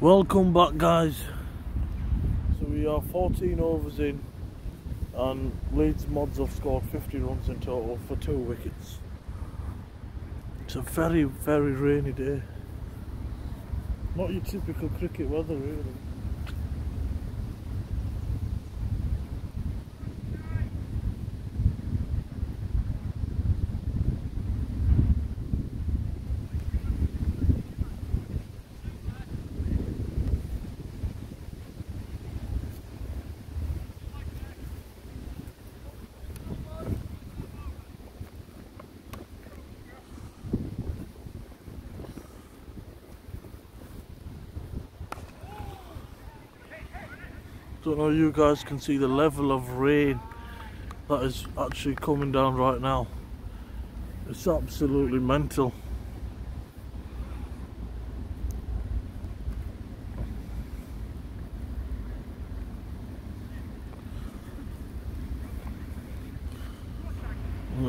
Welcome back guys. So we are 14 overs in and Leeds Mods have scored 50 runs in total for two wickets. It's a very very rainy day. Not your typical cricket weather really. Don't know you guys can see the level of rain that is actually coming down right now. It's absolutely mental.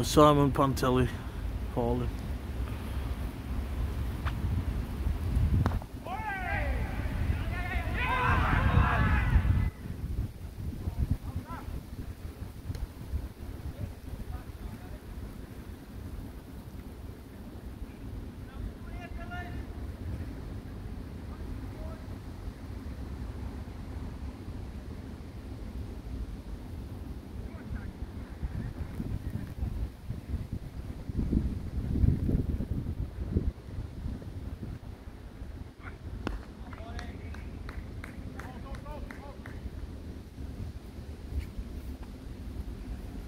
Simon Pantelli falling.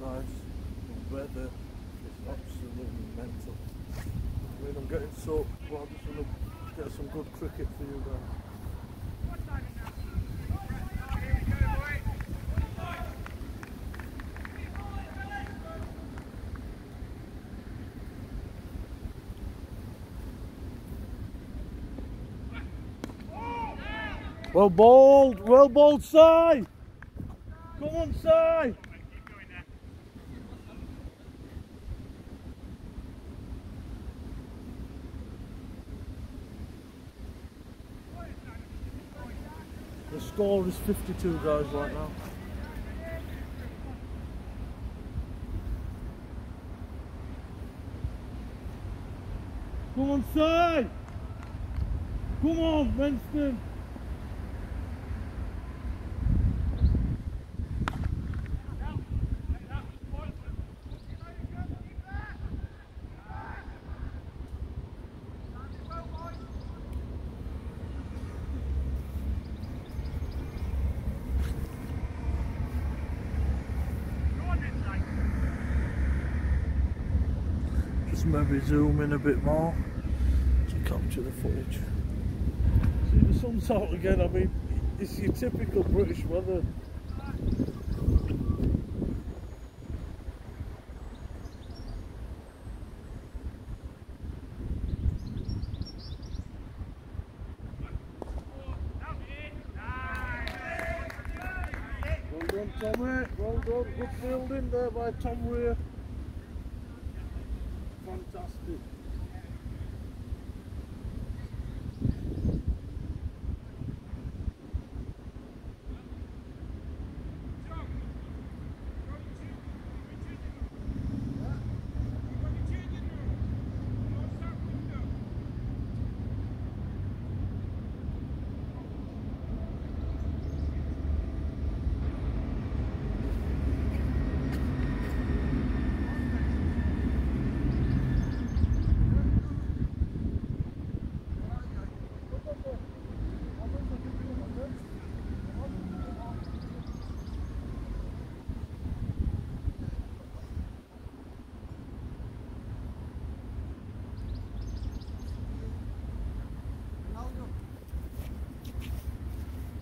guys, the weather is absolutely mental. I mean, I'm getting soaked, but I'm just want to get some good cricket for you guys. Well bowled, well bowled, Si! Come on, Si! The score is 52 guys right now. Come on, side! Come on, Menston! Just maybe zoom in a bit more to capture the footage. See the sun's out again, I mean, it's your typical British weather. Well done Tommy, eh? well done, good fielding there by Tom Weir. Fantastic.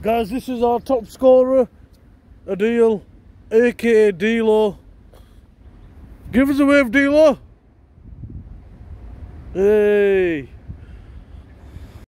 Guys, this is our top scorer, Adil, aka Dilo. Give us a wave, Dilo. Hey.